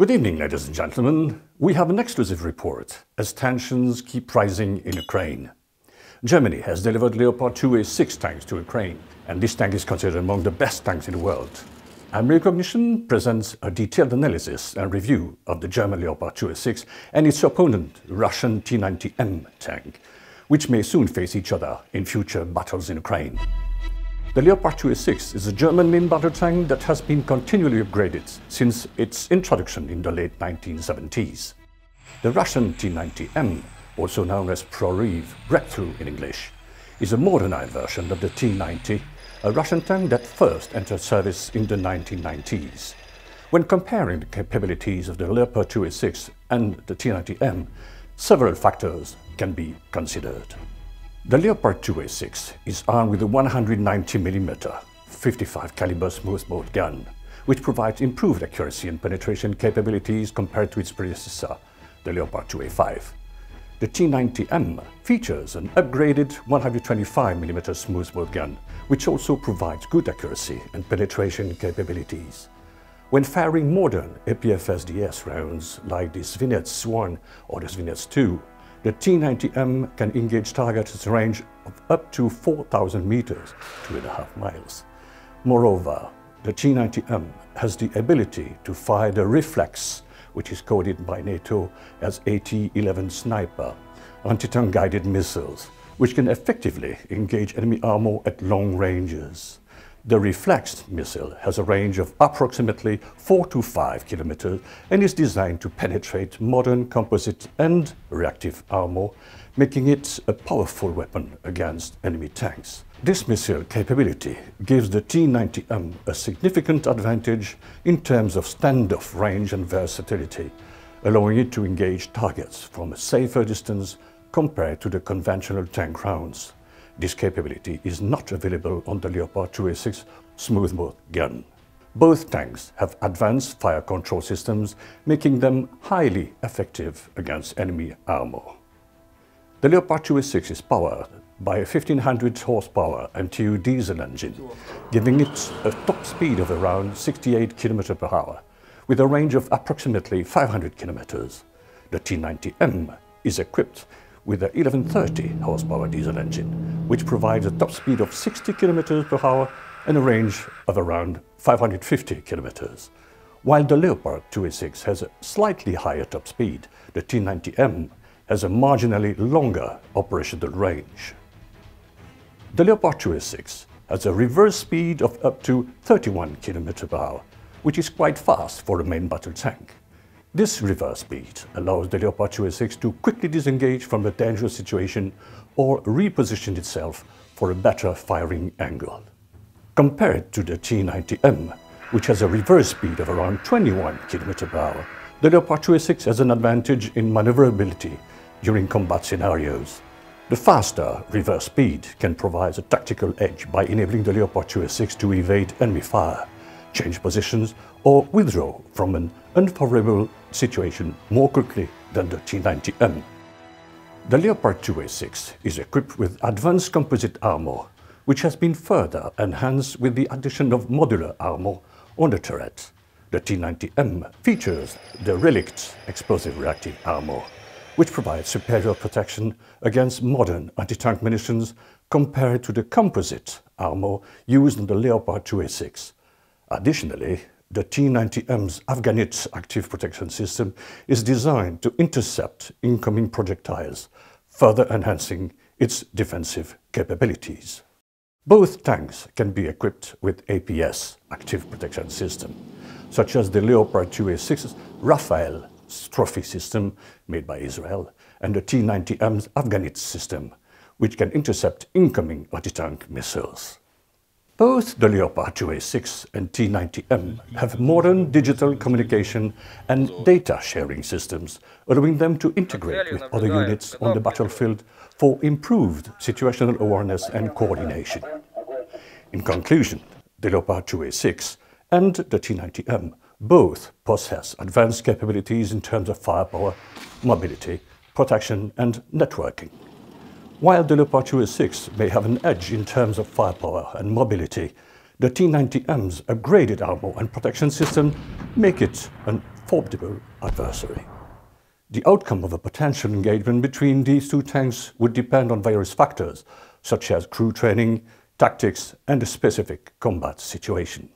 Good evening, ladies and gentlemen. We have an exclusive report as tensions keep rising in Ukraine. Germany has delivered Leopard 2A6 tanks to Ukraine, and this tank is considered among the best tanks in the world. Army Recognition presents a detailed analysis and review of the German Leopard 2A6 and its opponent, Russian T-90M tank, which may soon face each other in future battles in Ukraine. The Leopard 2A6 is a German main battle tank that has been continually upgraded since its introduction in the late 1970s. The Russian T-90M, also known as Proryv Breakthrough in English, is a modernized version of the T-90, a Russian tank that first entered service in the 1990s. When comparing the capabilities of the Leopard 2A6 and the T-90M, several factors can be considered. The Leopard 2A6 is armed with a 190mm 55 caliber smoothbore gun, which provides improved accuracy and penetration capabilities compared to its predecessor, the Leopard 2A5. The T90M features an upgraded 125mm smoothbore gun, which also provides good accuracy and penetration capabilities. When firing modern APFSDS rounds like the Svinets 1 or the Svinets 2, the T90M can engage targets at a range of up to 4,000 meters, two and a half miles. Moreover, the T90M has the ability to fire the Reflex, which is coded by NATO as AT-11 Sniper, anti-tank guided missiles, which can effectively engage enemy armor at long ranges. The Reflex missile has a range of approximately 4 to 5 kilometers and is designed to penetrate modern composite and reactive armor, making it a powerful weapon against enemy tanks. This missile capability gives the T-90M a significant advantage in terms of standoff range and versatility, allowing it to engage targets from a safer distance compared to the conventional tank rounds. This capability is not available on the Leopard 2A6 smoothbore gun. Both tanks have advanced fire control systems, making them highly effective against enemy armor. The Leopard 2A6 is powered by a 1500 horsepower MTU diesel engine, giving it a top speed of around 68 km per hour, with a range of approximately 500 km. The T90M is equipped with a 1130 horsepower diesel engine, which provides a top speed of 60 km per hour and a range of around 550 km. While the Leopard 2A6 has a slightly higher top speed, the T90M has a marginally longer operational range. The Leopard 2A6 has a reverse speed of up to 31 km per hour, which is quite fast for a main battle tank. This reverse speed allows the Leopard 2A6 to quickly disengage from a dangerous situation or reposition itself for a better firing angle. Compared to the T90M, which has a reverse speed of around 21 km per hour, the Leopard 2A6 has an advantage in maneuverability during combat scenarios. The faster reverse speed can provide a tactical edge by enabling the Leopard 2A6 to evade enemy fire change positions, or withdraw from an unfavorable situation more quickly than the T-90M. The Leopard 2A6 is equipped with advanced composite armor, which has been further enhanced with the addition of modular armor on the turret. The T-90M features the Relikt explosive reactive armor, which provides superior protection against modern anti-tank munitions compared to the composite armor used in the Leopard 2A6, Additionally, the T-90M's Afganit active protection system is designed to intercept incoming projectiles, further enhancing its defensive capabilities. Both tanks can be equipped with APS, active protection system, such as the Leopard 2A6's Rafael trophy system made by Israel and the T-90M's Afganit system, which can intercept incoming anti-tank missiles. Both the Leopard 2A6 and T90M have modern digital communication and data sharing systems, allowing them to integrate with other units on the battlefield for improved situational awareness and coordination. In conclusion, the Leopard 2A6 and the T90M both possess advanced capabilities in terms of firepower, mobility, protection and networking. While the Leopard 2A6 may have an edge in terms of firepower and mobility, the T-90M's upgraded armor and protection system make it a formidable adversary. The outcome of a potential engagement between these two tanks would depend on various factors, such as crew training, tactics, and a specific combat situation.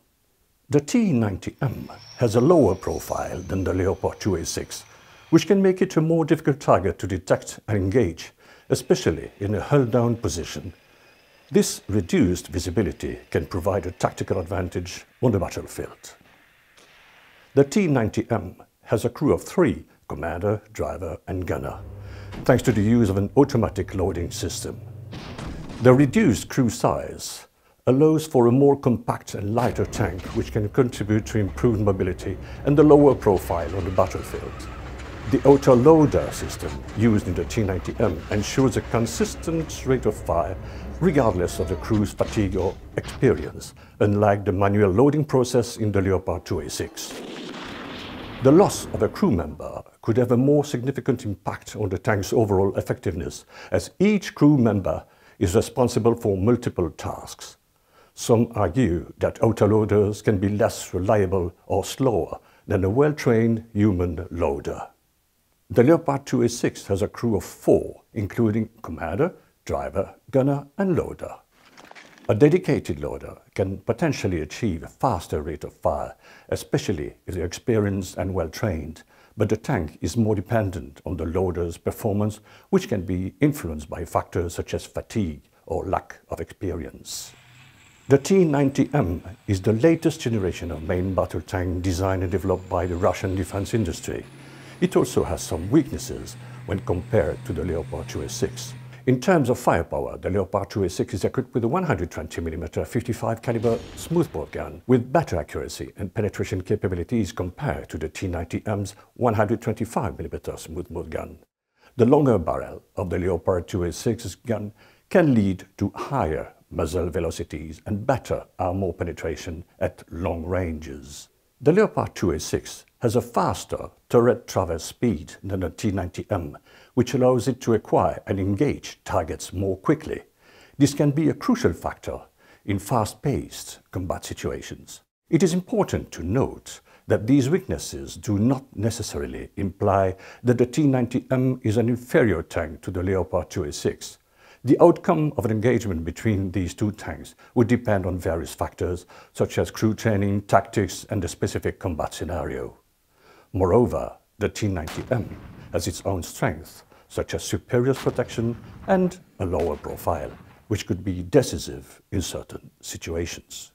The T-90M has a lower profile than the Leopard 2A6, which can make it a more difficult target to detect and engage, especially in a hull-down position. This reduced visibility can provide a tactical advantage on the battlefield. The T-90M has a crew of three commander, driver and gunner, thanks to the use of an automatic loading system. The reduced crew size allows for a more compact and lighter tank which can contribute to improved mobility and a lower profile on the battlefield. The auto-loader system used in the T-90M ensures a consistent rate of fire regardless of the crew's fatigue or experience, unlike the manual loading process in the Leopard 2A6. The loss of a crew member could have a more significant impact on the tank's overall effectiveness, as each crew member is responsible for multiple tasks. Some argue that autoloaders can be less reliable or slower than a well-trained human loader. The Leopard 2A6 has a crew of four, including commander, driver, gunner and loader. A dedicated loader can potentially achieve a faster rate of fire, especially if they're experienced and well trained, but the tank is more dependent on the loader's performance, which can be influenced by factors such as fatigue or lack of experience. The T-90M is the latest generation of main battle tank designed and developed by the Russian defense industry. It also has some weaknesses when compared to the Leopard 2A6. In terms of firepower, the Leopard 2A6 is equipped with a 120mm 55 caliber smoothbore gun with better accuracy and penetration capabilities compared to the T-90M's 125mm smoothbore gun. The longer barrel of the Leopard 2A6's gun can lead to higher muzzle velocities and better armor penetration at long ranges. The Leopard 2A6 has a faster turret traverse speed than the T-90M, which allows it to acquire and engage targets more quickly. This can be a crucial factor in fast-paced combat situations. It is important to note that these weaknesses do not necessarily imply that the T-90M is an inferior tank to the Leopard 2A6. The outcome of an engagement between these two tanks would depend on various factors, such as crew training, tactics, and the specific combat scenario. Moreover, the T-90M has its own strengths, such as superior protection and a lower profile, which could be decisive in certain situations.